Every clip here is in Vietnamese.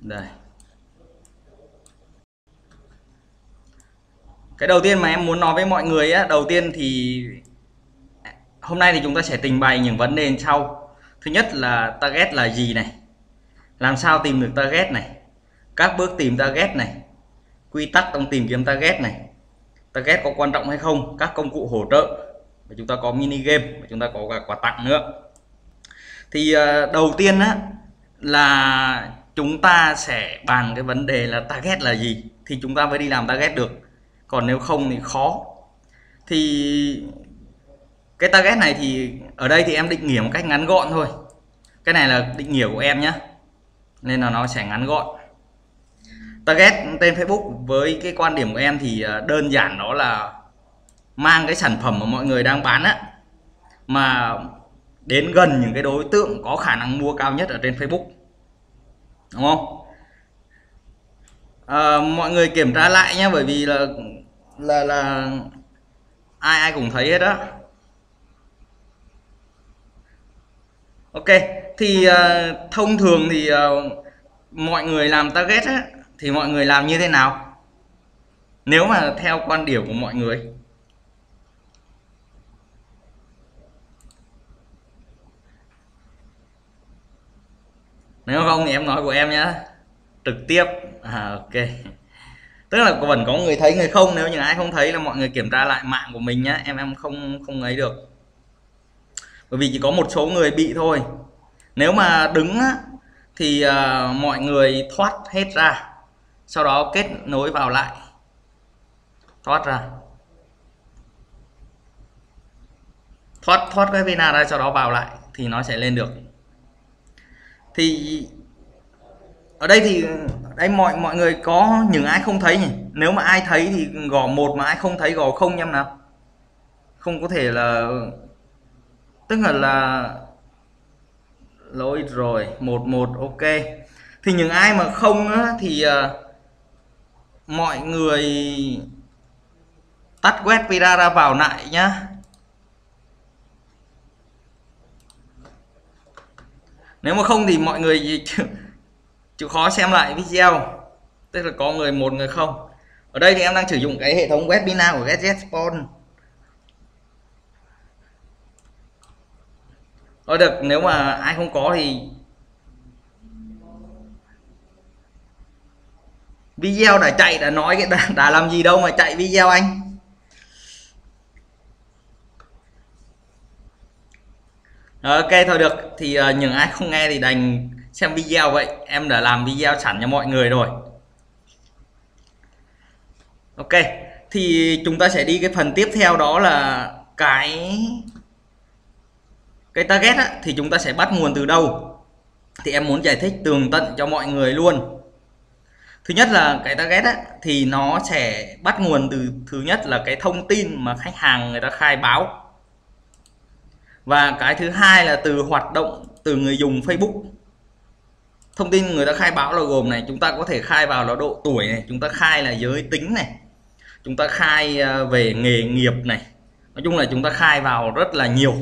đây. Cái đầu tiên mà em muốn nói với mọi người á, đầu tiên thì hôm nay thì chúng ta sẽ trình bày những vấn đề sau. Thứ nhất là target là gì này? Làm sao tìm được target này? Các bước tìm target này? Quy tắc trong tìm kiếm target này? Target có quan trọng hay không? Các công cụ hỗ trợ? Và chúng ta có mini game, và chúng ta có cả quà tặng nữa. Thì ờ, đầu tiên á, là chúng ta sẽ bàn cái vấn đề là target là gì thì chúng ta mới đi làm target được. Còn nếu không thì khó. Thì cái target này thì ở đây thì em định nghĩa một cách ngắn gọn thôi. Cái này là định nghĩa của em nhé nên là nó sẽ ngắn gọn. Target tên Facebook với cái quan điểm của em thì à, đơn giản đó là mang cái sản phẩm mà mọi người đang bán á, mà đến gần những cái đối tượng có khả năng mua cao nhất ở trên Facebook đúng không? À, mọi người kiểm tra lại nhé bởi vì là là là ai ai cũng thấy hết đó ok thì uh, thông thường thì uh, mọi người làm target á, thì mọi người làm như thế nào? Nếu mà theo quan điểm của mọi người. Nếu không thì em nói của em nhé trực tiếp. À ok. Tức là vẫn có người thấy người không nếu như ai không thấy là mọi người kiểm tra lại mạng của mình nhé em em không không ấy được. Bởi vì chỉ có một số người bị thôi. Nếu mà đứng á, thì à, mọi người thoát hết ra sau đó kết nối vào lại. Thoát ra. Thoát thoát cái vina ra sau đó vào lại thì nó sẽ lên được thì ở đây thì đây mọi mọi người có những ai không thấy nhỉ? Nếu mà ai thấy thì gõ một mà ai không thấy gõ không em nào? Không có thể là tức là là lỗi rồi một một ok. Thì những ai mà không á, thì uh, mọi người tắt quét video ra vào lại nhá. Nếu mà không thì mọi người chịu khó xem lại video. Tức là có người một người không. Ở đây thì em đang sử dụng cái hệ thống webinar của GetJetSpawn Thôi được nếu mà ai không có thì video đã chạy đã nói cái đã, đã làm gì đâu mà chạy video anh. Ờ, ok thôi được. Thì ờ, uh, những ai không nghe thì đành xem video vậy. Em đã làm video sẵn cho mọi người rồi. Ok thì chúng ta sẽ đi cái phần tiếp theo đó là cái cái target á, thì chúng ta sẽ bắt nguồn từ đâu? Thì em muốn giải thích tường tận cho mọi người luôn. Thứ nhất là cái target á, thì nó sẽ bắt nguồn từ thứ nhất là cái thông tin mà khách hàng người ta khai báo và cái thứ hai là từ hoạt động từ người dùng Facebook. Thông tin người ta khai báo là gồm này, chúng ta có thể khai vào là độ tuổi này, chúng ta khai là giới tính này, chúng ta khai à, về nghề nghiệp này. Nói chung là chúng ta khai vào rất là nhiều.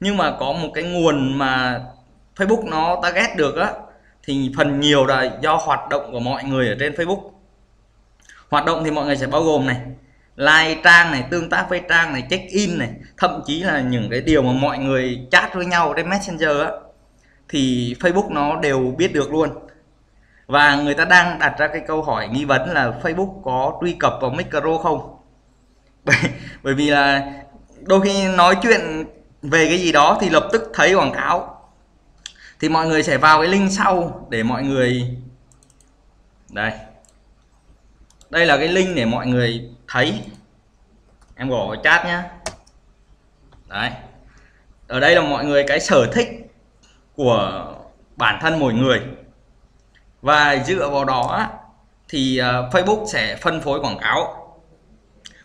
Nhưng mà có một cái nguồn mà Facebook nó target được á, thì phần nhiều là do hoạt động của mọi người ở trên Facebook. Hoạt động thì mọi người sẽ bao gồm này like trang này tương tác với trang này check in này thậm chí là những cái điều mà mọi người chat với nhau trên messenger á thì Facebook nó đều biết được luôn. Và người ta đang đặt ra cái câu hỏi nghi vấn là Facebook có truy cập vào micro không? Bởi, bởi vì là đôi khi nói chuyện về cái gì đó thì lập tức thấy quảng cáo. Thì mọi người sẽ vào cái link sau để mọi người đây. Đây là cái link để mọi người thấy. Em gõ chat nhá. Đấy. Ở đây là mọi người cái sở thích của bản thân mỗi người. Và dựa vào đó thì ờ, Facebook sẽ phân phối quảng cáo.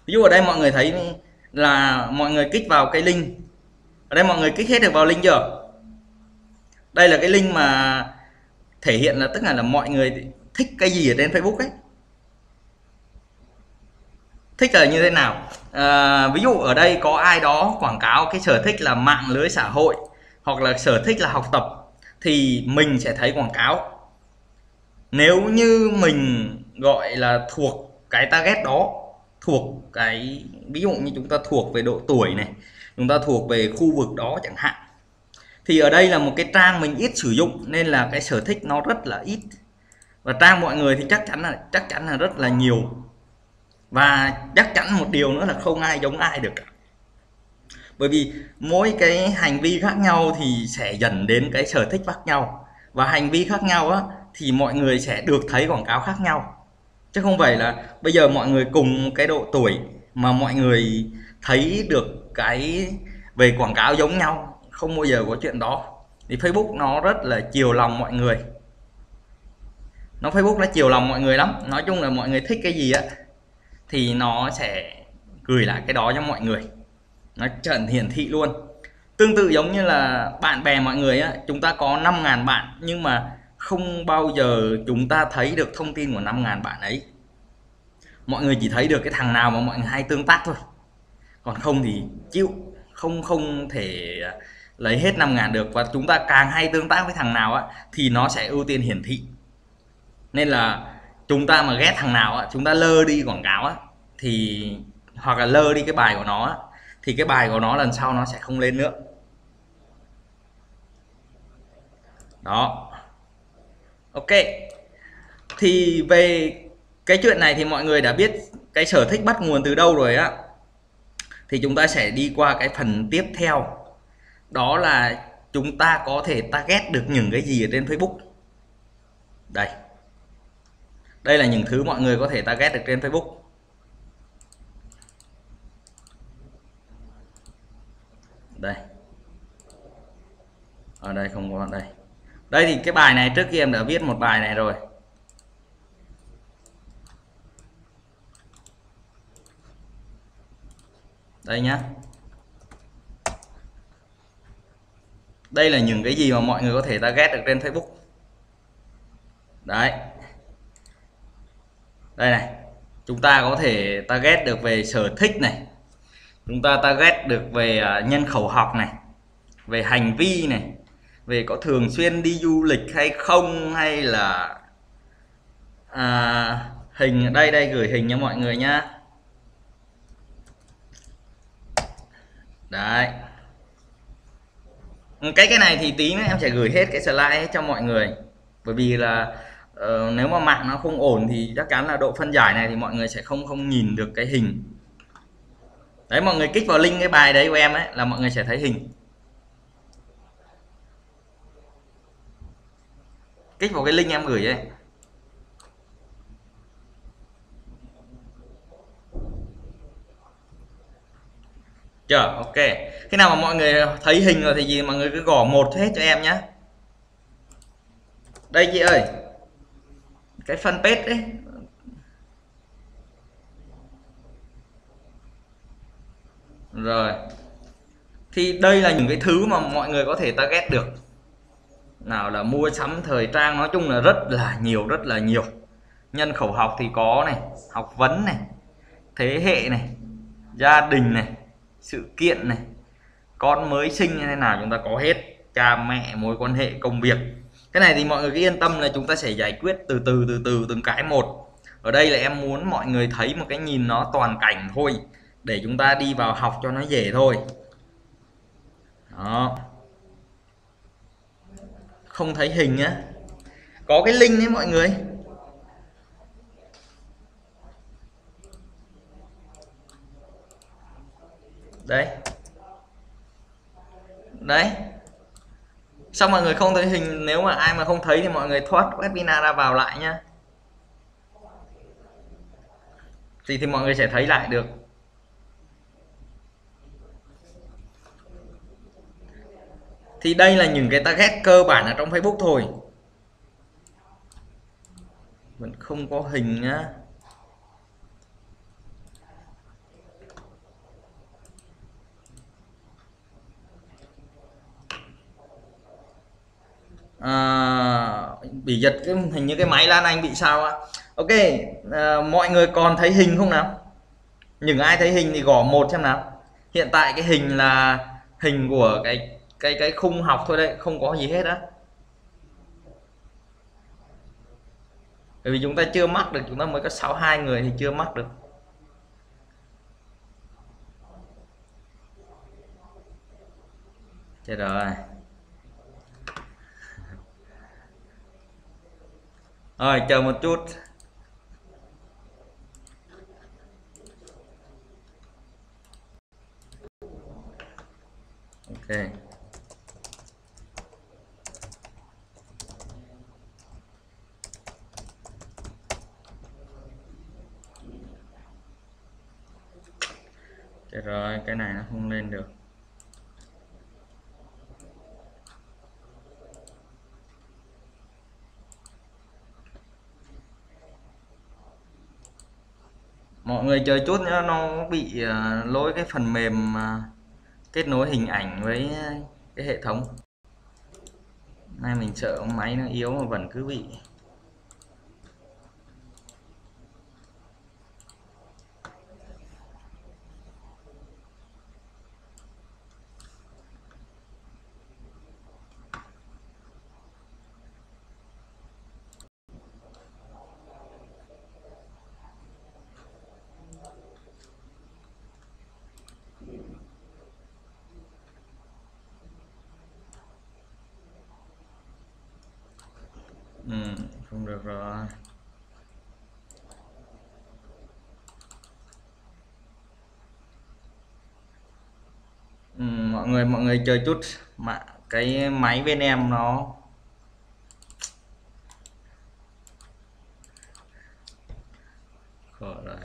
Ví dụ ở đây mọi người thấy là mọi người kích vào cái link. Ở đây mọi người kích hết được vào link chưa? Đây là cái link mà thể hiện là tức là là mọi người thích cái gì ở trên Facebook ấy thích là như thế nào? À, ví dụ ở đây có ai đó quảng cáo cái sở thích là mạng lưới xã hội hoặc là sở thích là học tập thì mình sẽ thấy quảng cáo. Nếu như mình gọi là thuộc cái target đó thuộc cái ví dụ như chúng ta thuộc về độ tuổi này chúng ta thuộc về khu vực đó chẳng hạn thì ở đây là một cái trang mình ít sử dụng nên là cái sở thích nó rất là ít. Và trang mọi người thì chắc chắn là chắc chắn là rất là nhiều và chắc chắn một điều nữa là không ai giống ai được bởi vì mỗi cái hành vi khác nhau thì sẽ dẫn đến cái sở thích khác nhau. Và hành vi khác nhau á, thì mọi người sẽ được thấy quảng cáo khác nhau. Chứ không phải là bây giờ mọi người cùng cái độ tuổi mà mọi người thấy được cái về quảng cáo giống nhau, không bao giờ có chuyện đó. Thì Facebook nó rất là chiều lòng mọi người. Nó Facebook nó chiều lòng mọi người lắm. Nói chung là mọi người thích cái gì á thì nó sẽ gửi lại cái đó cho mọi người. Nó trần hiển thị luôn. Tương tự giống như là bạn bè mọi người á, chúng ta có 5.000 bạn, nhưng mà không bao giờ chúng ta thấy được thông tin của 5.000 bạn ấy. Mọi người chỉ thấy được cái thằng nào mà mọi người hay tương tác thôi. Còn không thì chịu, không không thể lấy hết 5.000 được. Và chúng ta càng hay tương tác với thằng nào á, thì nó sẽ ưu tiên hiển thị. Nên là chúng ta mà ghét thằng nào á chúng ta lơ đi quảng cáo á thì hoặc là lơ đi cái bài của nó á, thì cái bài của nó lần sau nó sẽ không lên nữa. Đó. Ok. Thì về cái chuyện này thì mọi người đã biết cái sở thích bắt nguồn từ đâu rồi á. Thì chúng ta sẽ đi qua cái phần tiếp theo. Đó là chúng ta có thể target được những cái gì ở trên Facebook. Đây đây là những thứ mọi người có thể target được trên Facebook. Đây. Ở đây không có, đây. Đây thì cái bài này, trước kia em đã viết một bài này rồi. Đây nhá. Đây là những cái gì mà mọi người có thể target được trên Facebook. Đấy đây này chúng ta có thể target được về sở thích này. Chúng ta target được về à, nhân khẩu học này về hành vi này về có thường xuyên đi du lịch hay không hay là à, hình đây đây gửi hình cho mọi người nhá. Đấy. Cái cái này thì tí nữa em sẽ gửi hết cái slide cho mọi người. Bởi vì là uh, nếu mà mạng nó không ổn thì chắc chắn là độ phân giải này thì mọi người sẽ không không nhìn được cái hình. Đấy mọi người kích vào link cái bài đấy của em ấy là mọi người sẽ thấy hình. Kích vào cái link em gửi ấy. Chưa ok. Khi nào mà mọi người thấy hình rồi thì gì mọi người cứ gõ một hết cho em nhé đây chị ơi cái fanpage đấy. Rồi. Thì đây là những cái thứ mà mọi người có thể target được. Nào là mua sắm thời trang, nói chung là rất là nhiều, rất là nhiều. Nhân khẩu học thì có này, học vấn này, thế hệ này, gia đình này, sự kiện này, con mới sinh như thế nào chúng ta có hết, cha mẹ, mối quan hệ, công việc cái này thì mọi người cứ yên tâm là chúng ta sẽ giải quyết từ từ từ từ, từng cái một. Ở đây là em muốn mọi người thấy một cái nhìn nó toàn cảnh thôi, để chúng ta đi vào học cho nó dễ thôi. Đó. Không thấy hình nhá. Có cái link đấy mọi người. Đấy đấy sao mọi người không thấy hình, nếu mà ai mà không thấy thì mọi người thoát webinar ra vào lại nhá. Thì thì mọi người sẽ thấy lại được. Thì đây là những cái target cơ bản ở trong Facebook thôi. Vẫn không có hình nhá. À, bị giật cái hình như cái máy lan anh bị sao á. Ok à, mọi người còn thấy hình không nào? Những ai thấy hình thì gõ một xem nào. Hiện tại cái hình là hình của cái cái cái khung học thôi đấy không có gì hết á. Bởi vì chúng ta chưa mắc được chúng ta mới có 62 người thì chưa mắc được. Chết rồi. Rồi chờ một chút ok Chết rồi cái này nó không lên được mọi người chờ chút nhá, nó bị à, lỗi cái phần mềm à, kết nối hình ảnh với cái hệ thống. Nay mình sợ máy nó yếu mà vẫn cứ bị. Ừ, không được rồi. Ừ, mọi người mọi người chờ chút. Mà cái máy bên em nó khổ rồi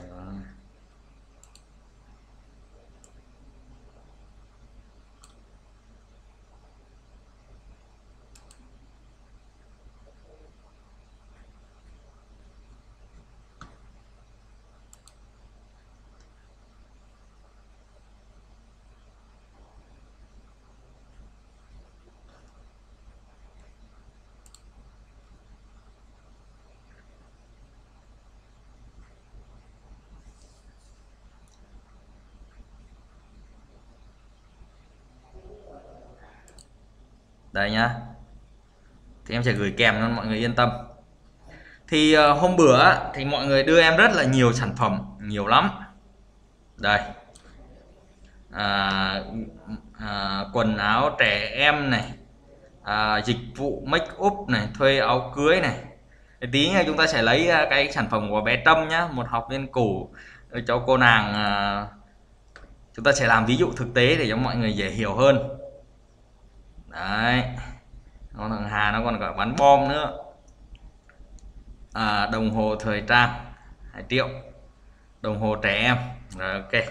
đây nhá. Thì em sẽ gửi kèm cho mọi người yên tâm. Thì ờ, hôm bữa thì mọi người đưa em rất là nhiều sản phẩm nhiều lắm. Đây. À, à, quần áo trẻ em này à, dịch vụ make up này thuê áo cưới này. Thì tí nha chúng ta sẽ lấy à, cái sản phẩm của bé Trâm nhá một học viên cũ ờ, cho cô nàng à, chúng ta sẽ làm ví dụ thực tế để cho mọi người dễ hiểu hơn đấy. Con thằng Hà nó còn cả bắn bom nữa. À, đồng hồ thời trang 2 triệu. Đồng hồ trẻ em. Rồi ok.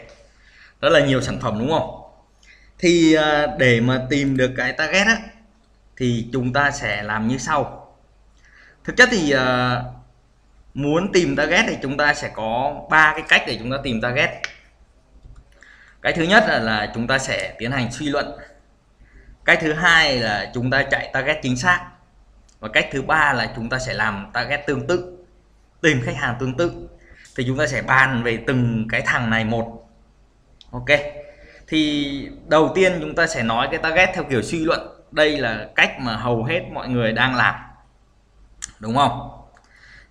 Rất là nhiều sản phẩm đúng không? Thì à, để mà tìm được cái target á thì chúng ta sẽ làm như sau. Thực chất thì à, muốn tìm target thì chúng ta sẽ có ba cái cách để chúng ta tìm target. Cái thứ nhất là, là chúng ta sẽ tiến hành suy luận cái thứ hai là chúng ta chạy target chính xác. Và cách thứ ba là chúng ta sẽ làm target tương tự, tìm khách hàng tương tự. Thì chúng ta sẽ bàn về từng cái thằng này một. Ok. Thì đầu tiên chúng ta sẽ nói cái target theo kiểu suy luận. Đây là cách mà hầu hết mọi người đang làm. Đúng không?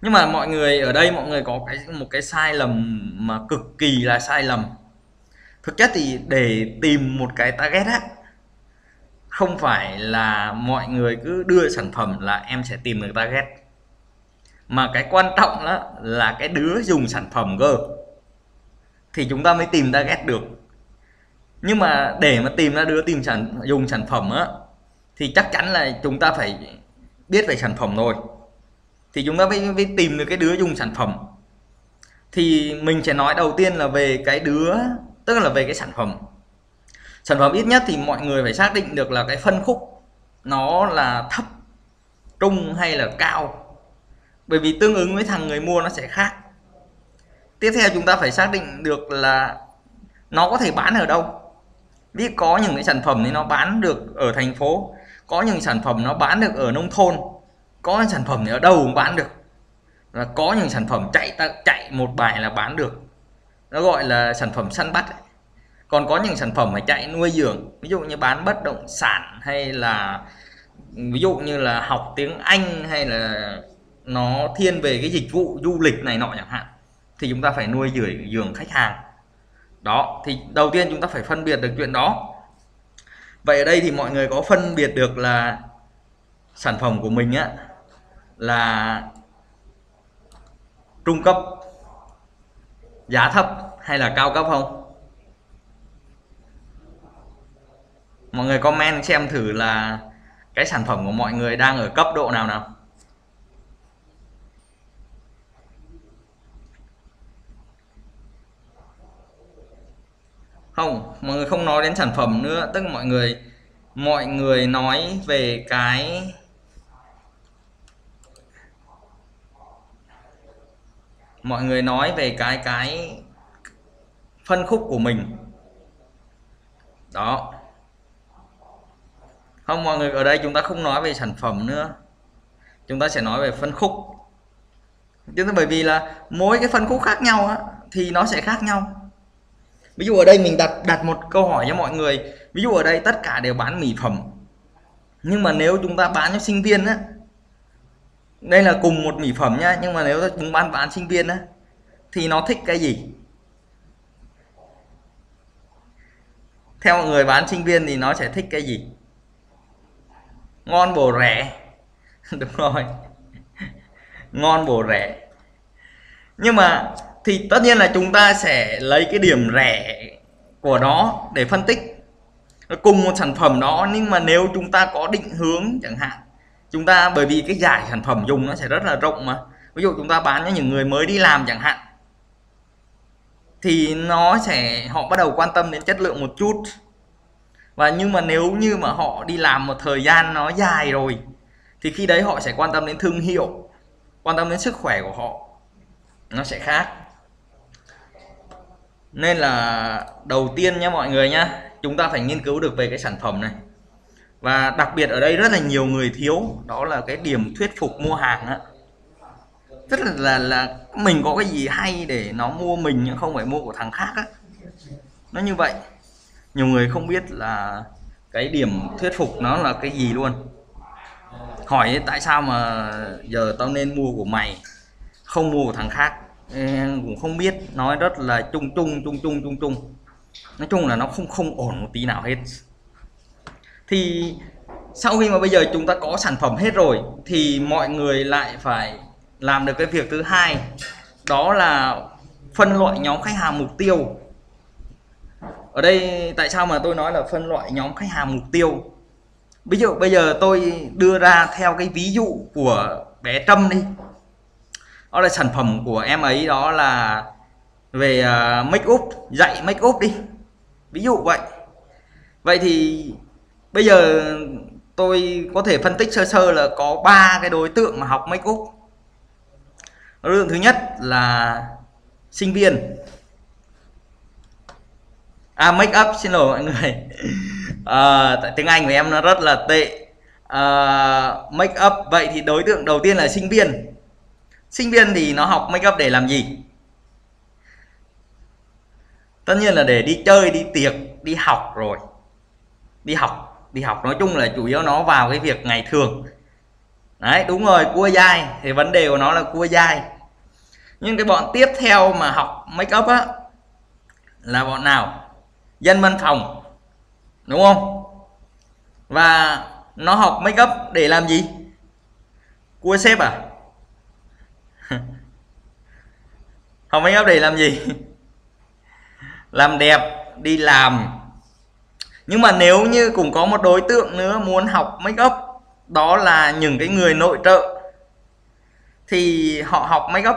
Nhưng mà mọi người, ở đây mọi người có cái, một cái sai lầm mà cực kỳ là sai lầm. Thực chất thì để tìm một cái target á không phải là mọi người cứ đưa sản phẩm là em sẽ tìm được target mà cái quan trọng đó là cái đứa dùng sản phẩm cơ thì chúng ta mới tìm target được. Nhưng mà để mà tìm ra đứa tìm sản dùng sản phẩm á thì chắc chắn là chúng ta phải biết về sản phẩm rồi. Thì chúng ta mới, mới tìm được cái đứa dùng sản phẩm. Thì mình sẽ nói đầu tiên là về cái đứa tức là về cái sản phẩm sản phẩm ít nhất thì mọi người phải xác định được là cái phân khúc nó là thấp, trung hay là cao. Bởi vì tương ứng với thằng người mua nó sẽ khác. Tiếp theo chúng ta phải xác định được là nó có thể bán ở đâu. Biết có những cái sản phẩm thì nó bán được ở thành phố, có những sản phẩm nó bán được ở nông thôn, có những sản phẩm thì ở đâu cũng bán được. Và có những sản phẩm chạy chạy một bài là bán được. Nó gọi là sản phẩm săn bắt còn có những sản phẩm mà chạy nuôi dưỡng, ví dụ như bán bất động sản hay là, ví dụ như là học tiếng Anh hay là nó thiên về cái dịch vụ du lịch này nọ chẳng hạn, thì chúng ta phải nuôi dưỡng giường khách hàng. Đó, thì đầu tiên chúng ta phải phân biệt được chuyện đó. Vậy ở đây thì mọi người có phân biệt được là sản phẩm của mình á, là trung cấp, giá thấp hay là cao cấp không? Mọi người comment xem thử là cái sản phẩm của mọi người đang ở cấp độ nào nào. Không, mọi người không nói đến sản phẩm nữa, tức mọi người mọi người nói về cái mọi người nói về cái cái phân khúc của mình. Đó không mọi người ở đây chúng ta không nói về sản phẩm nữa. Chúng ta sẽ nói về phân khúc. Chúng ta bởi vì là mỗi cái phân khúc khác nhau á, thì nó sẽ khác nhau. Ví dụ ở đây mình đặt đặt một câu hỏi cho mọi người. Ví dụ ở đây tất cả đều bán mỹ phẩm. Nhưng mà nếu chúng ta bán cho sinh viên á đây là cùng một mỹ phẩm nhá nhưng mà nếu chúng bán bán sinh viên á thì nó thích cái gì? Theo mọi người bán sinh viên thì nó sẽ thích cái gì? Ngon bổ rẻ. Đúng rồi. Ngon bổ rẻ. Nhưng mà thì tất nhiên là chúng ta sẽ lấy cái điểm rẻ của nó để phân tích, cùng một sản phẩm đó. Nhưng mà nếu chúng ta có định hướng chẳng hạn, chúng ta, bởi vì cái giải sản phẩm dùng nó sẽ rất là rộng mà. Ví dụ chúng ta bán cho những người mới đi làm chẳng hạn, thì nó sẽ, họ bắt đầu quan tâm đến chất lượng một chút và nhưng mà nếu như mà họ đi làm một thời gian nó dài rồi thì khi đấy họ sẽ quan tâm đến thương hiệu quan tâm đến sức khỏe của họ. Nó sẽ khác. Nên là đầu tiên nhé mọi người nhá chúng ta phải nghiên cứu được về cái sản phẩm này. Và đặc biệt ở đây rất là nhiều người thiếu đó là cái điểm thuyết phục mua hàng á. Rất là, là là mình có cái gì hay để nó mua mình nhưng không phải mua của thằng khác á. Nó như vậy nhiều người không biết là cái điểm thuyết phục nó là cái gì luôn. Hỏi tại sao mà giờ tao nên mua của mày, không mua của thằng khác? Em cũng không biết. Nói rất là chung chung chung chung chung chung. Nói chung là nó không không ổn một tí nào hết. Thì sau khi mà bây giờ chúng ta có sản phẩm hết rồi, thì mọi người lại phải làm được cái việc thứ hai. Đó là phân loại nhóm khách hàng mục tiêu ở đây tại sao mà tôi nói là phân loại nhóm khách hàng mục tiêu? Ví dụ bây giờ tôi đưa ra theo cái ví dụ của bé Trâm đi. Đó là sản phẩm của em ấy, đó là về à, make up, dạy make up đi. Ví dụ vậy. Vậy thì bây giờ tôi có thể phân tích sơ sơ là có ba cái đối tượng mà học make up. Đối tượng thứ nhất là sinh viên à make up xin lỗi mọi người. À, tại tiếng anh của em nó rất là tệ. À, make up vậy thì đối tượng đầu tiên là sinh viên. Sinh viên thì nó học make up để làm gì? Tất nhiên là để đi chơi đi tiệc đi học rồi. Đi học đi học. Nói chung là chủ yếu nó vào cái việc ngày thường. Đấy đúng rồi cua dai. Thì vấn đề của nó là cua dai. Nhưng cái bọn tiếp theo mà học make up á là bọn nào dân văn phòng. Đúng không? Và nó học make up để làm gì? Cua sếp à? Học make up để làm gì? Làm đẹp, đi làm. Nhưng mà nếu như cũng có một đối tượng nữa muốn học make up, đó là những cái người nội trợ, thì họ học make up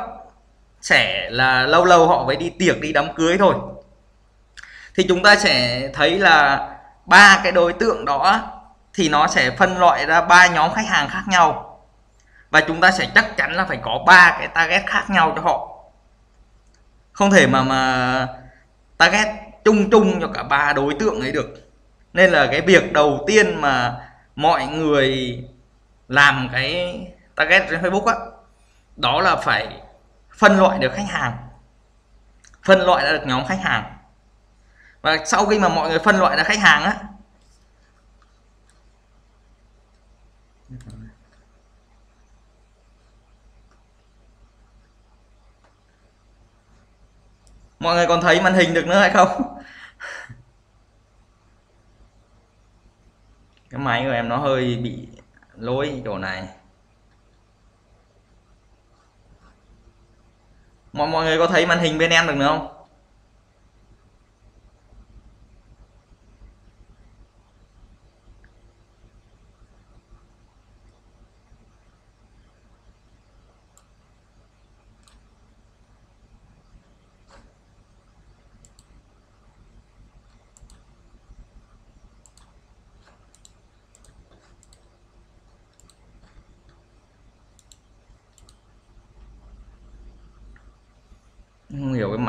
sẽ là lâu lâu họ phải đi tiệc, đi đám cưới thôi thì chúng ta sẽ thấy là ba cái đối tượng đó thì nó sẽ phân loại ra ba nhóm khách hàng khác nhau. Và chúng ta sẽ chắc chắn là phải có ba cái target khác nhau cho họ. Không thể mà mà target chung chung cho cả ba đối tượng ấy được. Nên là cái việc đầu tiên mà mọi người làm cái target trên Facebook á, đó là phải phân loại được khách hàng. Phân loại ra được nhóm khách hàng và sau khi mà mọi người phân loại là khách hàng á, mọi người còn thấy màn hình được nữa hay không? Cái máy của em nó hơi bị lỗi chỗ này. Mọi mọi người có thấy màn hình bên em được nữa không?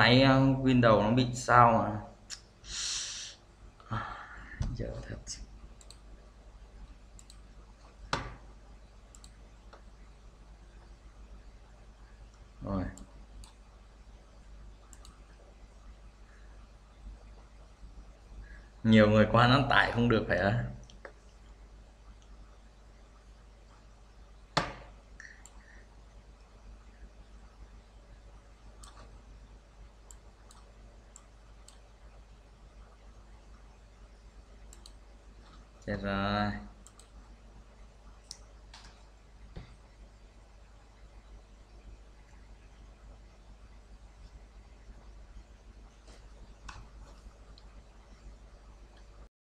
Máy ờ, Windows nó bị sao mà. Giờ thật rồi. Nhiều người qua nó tải không được phải không